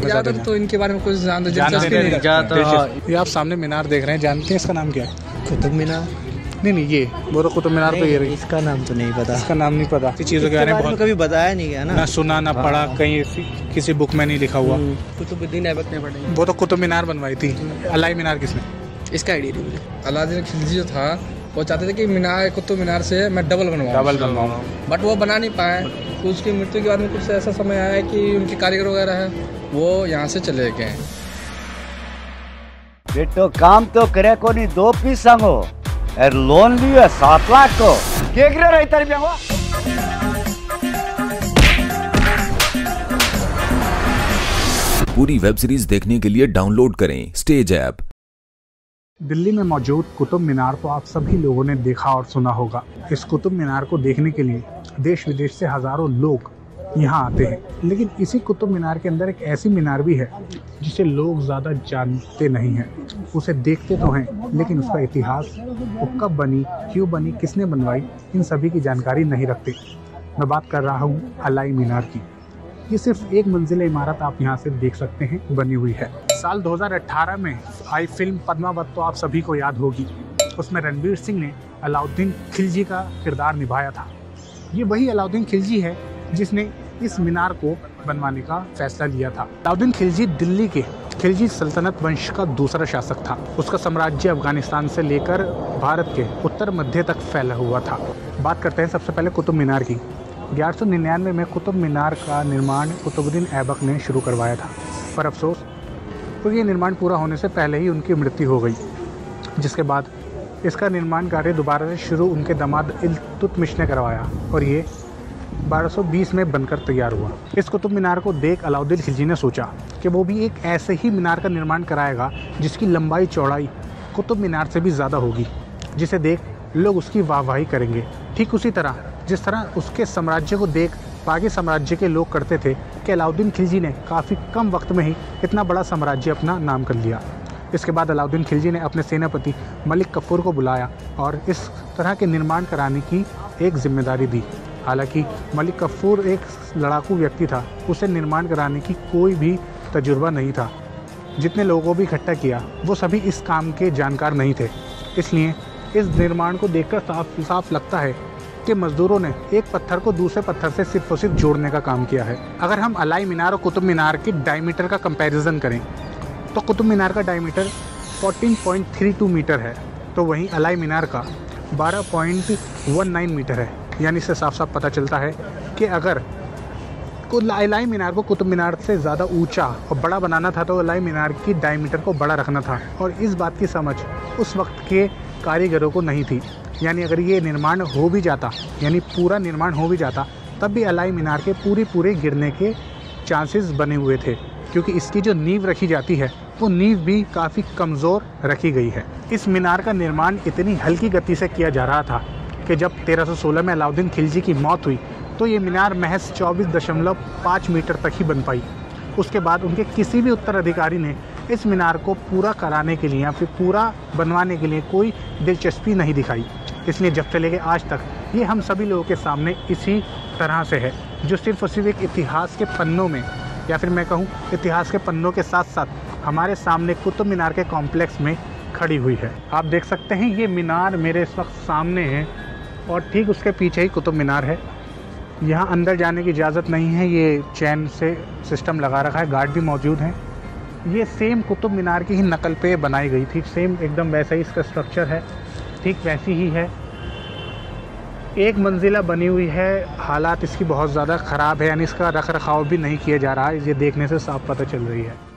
ज़्यादा तो इनके बारे में कुछ जानते जानते नहीं, नहीं रखते। ज़्यादातर, हाँ। ये आप सामने मीनार देख रहे हैं जानते हैं इसका नाम क्या है? कुतुब मीनार? नहीं नहीं ये वो तो कुतुब मीनार पे ये रही। इसका नाम तो नहीं पता। इसका नाम नहीं पता। इस चीज़ों के बारे में कभी बताया नहीं गया ना। ना सुना ना पढ़ा कहीं किसी बुक में नहीं लिखा हुआ। हम्म, कुतुबुद्दीन ऐबक ने पढ़े वो तो कुतुब मीनार बनवाई थी। अलाई मीनार किसने? इसका आइडिया नहीं मुझे अलादीन खिलजी जो था वो चाहते थे कि मीनार कुतुब मीनार से मैं डबल बनवाऊँ। डबल बनवाऊँ। बट वो बना नहीं पाए। तो उसकी मृत्यु के बाद में कुछ ऐसा समय आया कि उनके कारीगर वगैरह है। वो यहाँ से चले गए। बेटो काम तो करे को नहीं दो पीस संगो और लोन लियो सात लाख को। केकरे रही तारी बेवा पूरी वेब सीरीज़ देखने के लिए डाउनलोड करें स्टेज ऐप। दिल्ली में मौजूद कुतुब मीनार तो आप सभी लोगों ने देखा और सुना होगा। इस कुतुब मीनार को देखने के लिए देश विदेश से हज़ारों लोग यहाँ आते हैं। लेकिन इसी कुतुब मीनार के अंदर एक ऐसी मीनार भी है, जिसे लोग ज़्यादा जानते नहीं हैं। उसे देखते तो हैं, लेकिन उसका इतिहास, वो कब बनी, क्यों बनी, किसने बनवाई, इन सभी की जानकारी नहीं रखते। मैं बात कर रहा हूँ अलाई मीनार की। ये सिर्फ़ एक मंजिला इमारत आप यहाँ से देख सकते हैं, बनी हुई है। साल 2018 में आई फ़िल्म पद्मावत तो आप सभी को याद होगी। उसमें रणवीर सिंह ने अलाउद्दीन खिलजी का किरदार निभाया था। ये वही अलाउद्दीन खिलजी है जिसने इस मीनार को बनवाने का फैसला लिया था। अलाउद्दीन खिलजी दिल्ली के, खिलजी सल्तनत वंश का दूसरा शासक था। उसका साम्राज्य अफ़गानिस्तान से लेकर भारत के उत्तर मध्य तक फैला हुआ था। बात करते हैं सबसे पहले कुतुब मीनार की। ग्यारह सौ निन्यानवे में कुतुब मीनार का निर्माण कुतुबुद्दीन ऐबक ने शुरू करवाया था। पर अफसोस तो ये निर्माण पूरा होने से पहले ही उनकी मृत्यु हो गई। जिसके बाद इसका निर्माण कार्य दोबारा से शुरू उनके दामाद इल्तुतमिश ने करवाया और ये 1220 में बनकर तैयार हुआ। इस कुतुब मीनार को देख अलाउद्दीन खिलजी ने सोचा कि वो भी एक ऐसे ही मीनार का निर्माण कराएगा जिसकी लंबाई, चौड़ाई कुतुब मीनार से भी ज़्यादा होगी, जिसे देख लोग उसकी वाहवाही करेंगे। ठीक उसी तरह, जिस तरह उसके साम्राज्य को देख बाकी साम्राज्य के लोग करते थे कि अलाउद्दीन खिलजी ने काफ़ी कम वक्त में ही इतना बड़ा साम्राज्य अपना नाम कर लिया। इसके बाद अलाउद्दीन खिलजी ने अपने सेनापति मलिक कफूर को बुलाया और इस तरह के निर्माण कराने की एक ज़िम्मेदारी दी। हालाँकि मलिक कफूर एक लड़ाकू व्यक्ति था। उसे निर्माण कराने की कोई भी तजुर्बा नहीं था। जितने लोगों को भी इकट्ठा किया, वो सभी इस काम के जानकार नहीं थे। इसलिए इस निर्माण को देखकर साफ़ साफ़ लगता है कि मजदूरों ने एक पत्थर को दूसरे पत्थर से सिर्फ़ और सिर्फ़ जोड़ने का काम किया है। अगर हम अलाई मीनार और कुतुब मीनार के डायमीटर का कंपैरिजन करें तो कुतुब मीनार का डायमीटर 14.32 मीटर है। तो वहीं अलाई मीनार का 12.19 मीटर है। यानी इससे साफ़ साफ़ पता चलता है कि अगर को अलाई मीनार को कुतुब मीनार से ज़्यादा ऊँचा और बड़ा बनाना था तो अलाई मीनार की डायमीटर को बड़ा रखना था। और इस बात की समझ उस वक्त के कारीगरों को नहीं थी। यानी अगर ये निर्माण हो भी जाता, यानी पूरा निर्माण हो भी जाता, तब भी अलाई मीनार के पूरे पूरे गिरने के चांसेस बने हुए थे। क्योंकि इसकी जो नींव रखी जाती है, वो नींव भी काफ़ी कमज़ोर रखी गई है। इस मीनार का निर्माण इतनी हल्की गति से किया जा रहा था कि जब 1316 में अलाउद्दीन खिलजी की मौत हुई तो ये मीनार महज 24.5 मीटर तक ही बन पाई। उसके बाद उनके किसी भी उत्तराधिकारी ने इस मीनार को पूरा कराने के लिए या फिर पूरा बनवाने के लिए कोई दिलचस्पी नहीं दिखाई। इसलिए जब से लेके आज तक ये हम सभी लोगों के सामने इसी तरह से है, जो सिर्फ़ और सिर्फ़ एक इतिहास के पन्नों में या फिर मैं कहूँ, इतिहास के पन्नों के साथ साथ हमारे सामने कुतुब मीनार के कॉम्प्लेक्स में खड़ी हुई है। आप देख सकते हैं, ये मीनार मेरे इस वक्त सामने है। और ठीक उसके पीछे ही कुतुब मीनार है। यहाँ अंदर जाने की इजाज़त नहीं है, ये चैन से सिस्टम लगा रखा है, गार्ड भी मौजूद हैं। ये सेम कुतुब मीनार की ही नकल पे बनाई गई थी, सेम एकदम वैसा ही इसका स्ट्रक्चर है, ठीक वैसी ही है। एक मंजिला बनी हुई है, हालात इसकी बहुत ज़्यादा ख़राब है, यानी इसका रख रखाव भी नहीं किया जा रहा है ये देखने से साफ़ पता चल रही है।